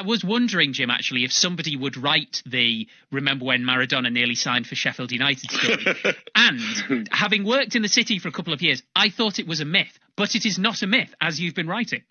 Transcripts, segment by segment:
I was wondering, Jim, actually, if somebody would write the "Remember when Maradona nearly signed for Sheffield United" story. and having worked in the city for a couple of years, I thought it was a myth, but it is not a myth, as you've been writing.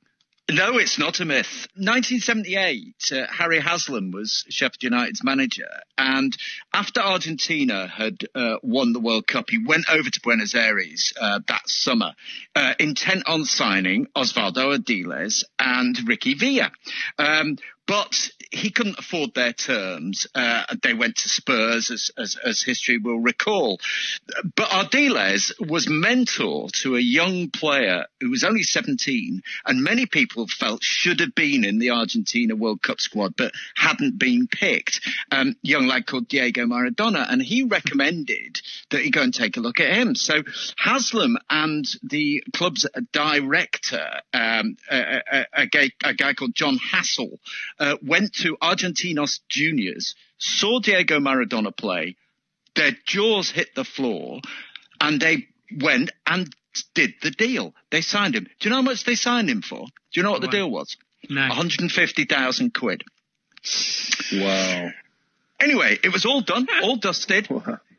No, it's not a myth. 1978, uh, Harry Haslam was Sheffield United's manager, and after Argentina had uh, won the World Cup, he went over to Buenos Aires uh, that summer, uh, intent on signing Osvaldo Ardiles and Ricky Villa. Um, but he couldn't afford their terms. Uh, they went to Spurs, as, as, as, history will recall. But Ardiles was mentor to a young player who was only 17, and many people felt should have been in the Argentina World Cup squad, but hadn't been picked. Um, young lad called Diego Maradona, and he recommended that he go and take a look at him. So Haslam and the club's director, um, a, a, a, guy, a guy called John Hassall, uh, went to Argentinos Juniors, saw Diego Maradona play, their jaws hit the floor, and they went and did the deal. They signed him. Do you know how much they signed him for? Do you know what the deal was? No. 150,000 quid. Wow. Anyway, it was all done, all dusted.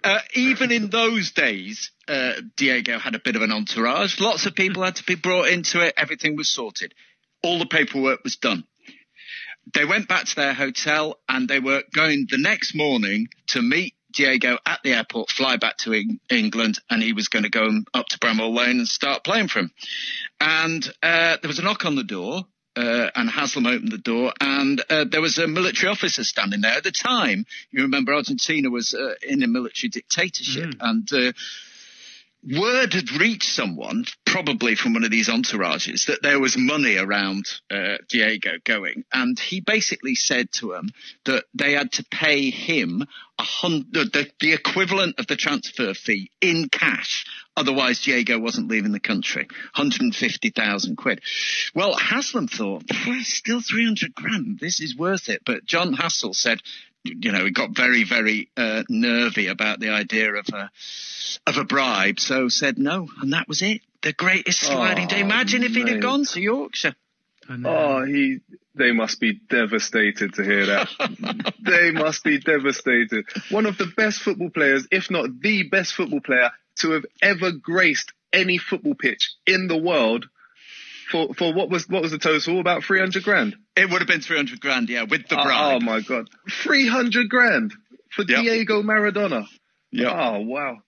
Uh, even in those days, uh, Diego had a bit of an entourage. Lots of people had to be brought into it. Everything was sorted. All the paperwork was done they went back to their hotel and they were going the next morning to meet Diego at the airport, fly back to England, and he was going to go up to Bramall Lane and start playing for him. And uh, there was a knock on the door, uh, and Haslam opened the door, and uh, there was a military officer standing there. At the time, you remember Argentina was uh, in a military dictatorship, mm. and uh, word had reached someone, probably from one of these entourages, that there was money around uh, Diego going, and he basically said to them that they had to pay him a hundred, the, the equivalent of the transfer fee in cash. Otherwise, Diego wasn't leaving the country. 150,000 quid. Well, Haslam thought, still 300 grand. This is worth it. But John Hassall said, you know, he got very, very uh, nervy about the idea of a of a bribe, so said no, and that was it. The greatest sliding oh, day. Imagine if he'd have gone to Yorkshire. Oh, he. They must be devastated to hear that. they must be devastated. One of the best football players, if not the best football player, to have ever graced any football pitch in the world for for what was what was the total? About three hundred grand. It would have been three hundred grand, yeah, with the ah, bribe. Oh, oh my god, three hundred grand for yep. Diego Maradona. Yeah. Oh wow.